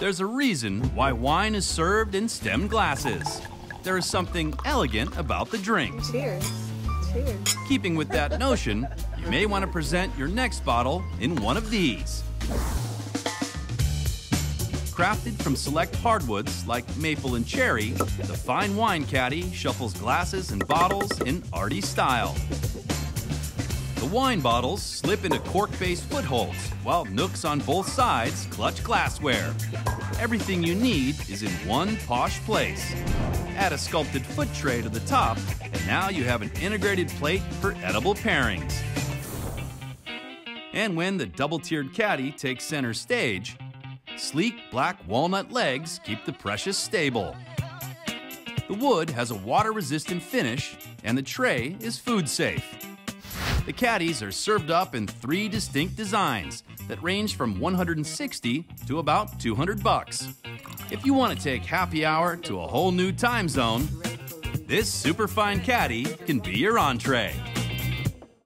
There's a reason why wine is served in stemmed glasses. There is something elegant about the drink. Cheers. Cheers. Keeping with that notion, you may want to present your next bottle in one of these. Crafted from select hardwoods like maple and cherry, the fine wine caddy shuffles glasses and bottles in arty style. The wine bottles slip into cork-based footholds, while nooks on both sides clutch glassware. Everything you need is in one posh place. Add a sculpted foot tray to the top, and now you have an integrated plate for edible pairings. And when the double-tiered caddy takes center stage, sleek black walnut legs keep the precious stable. The wood has a water-resistant finish, and the tray is food safe. The caddies are served up in three distinct designs that range from 160 to about 200 bucks. If you want to take happy hour to a whole new time zone, this superfine caddy can be your entree.